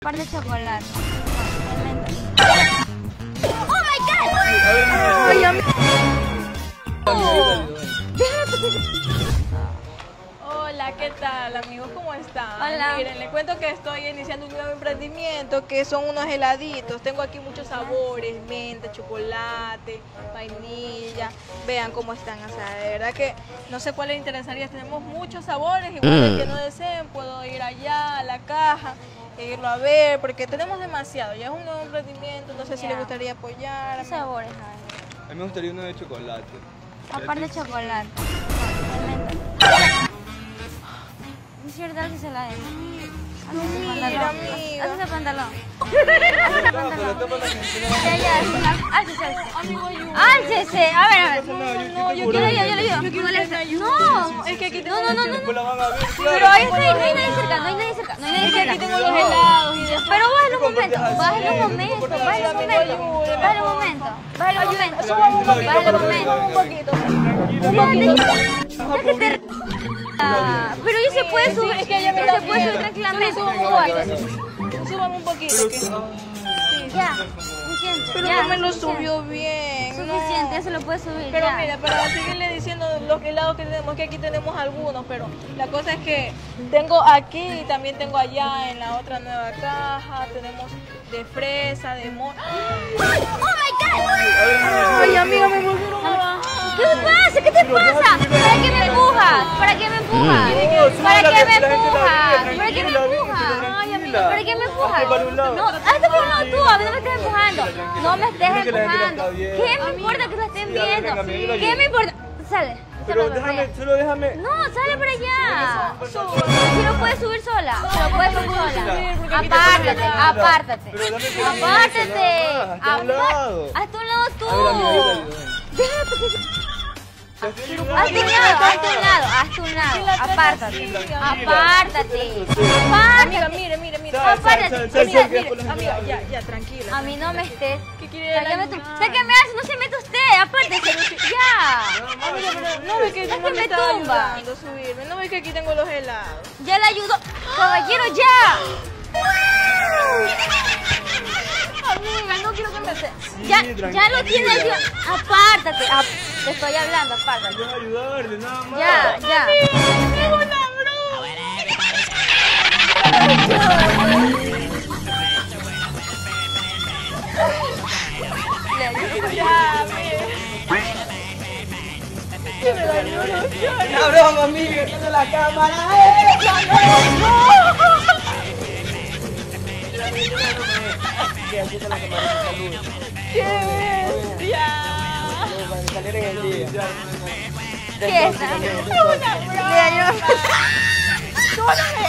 par de chocolate. ¡Oh my god! Am- Hola, ¿qué tal amigos? ¿Cómo están? Hola. Miren, les cuento que estoy iniciando un nuevo emprendimiento que son unos heladitos. Tengo aquí muchos sabores, chocolate, vainilla. Vean cómo están, o sea, de verdad que no sé cuál les interesaría. Tenemos muchos sabores, igual el que no deseen puedo ir allá a la caja e irlo a ver porque tenemos demasiado. Ya es un nuevo emprendimiento, no sé si les gustaría apoyar. ¿Qué sabores hay? A mí me gustaría uno de chocolate. Aparte de chocolate. Es cierto que se la den. Mira, amiga. Hazte pantalón. No, pero tapa la gente. Ya, ya, álcese. Amigo, a ver, a ver. No, yo Yo quiero ayudo, yo le ayudo. Yo No le-. No, es que aquí tengo no, no, no, Pero ahí está, no hay nadie cerca, no hay nadie cerca, no hay nadie que aquí cerca. tengo los helados y Pero bájale un momento, bájale un momento, bájale un momento, bájale un momento, bájale un momento. Súbame un poquito, Bájale un pero momento. un poquito. Un poquito. ya que te- Pero se puede Sí, subir, es que ella está se puede subir tranquilamente. Súbame un poquito. Ya, suficiente. Pero ya, no me lo subió bien. no. Suficiente, ya se lo puede subir. Pero ya. mira, para seguirle diciendo los helados que tenemos, que aquí tenemos algunos, pero la cosa es que tengo aquí y también tengo allá en la otra nueva caja, tenemos de fresa, de mo... ¡Oh my god! ¿Para qué que me empujas? ¿Para qué me empujas? ¿para qué me empujas? Para. No, hazte por un lado tú, a mí no me estés empujando. No me estés empujando. ¿Qué me importa que la estén viendo? ¿Qué me importa? Sale. Pero para déjame, allá. solo déjame. No, sale por allá. Si lo puedes subir sola, lo puedes subir sola. Apártate, apártate. Apártate. Hazte un lado. Tú. Déjate que- Hazte un lado, hazte un lado, hazte un lado. Apártate. Apártate. Apártate. mire, mire, mire. Apártate. sal, sal, Amiga, ya, ya, tranquila. A mí no me estés. ¿Qué quiere Sáqueme tú. Sáqueme eso, no se mete usted. Apártese. Ya. Amiga, pero no ve que no me tumba. subirme, no ve que aquí tengo los helados. Ya le ayudo. Caballero, ya. Amiga, no quiero que Ya, ya lo tienes. Apártate. ap- Te estoy hablando, apártate. Voy a ayudarle, nada más. Ya, ya. Una broma, amiga, de la cámara. Hindi, andito lang sa Maraming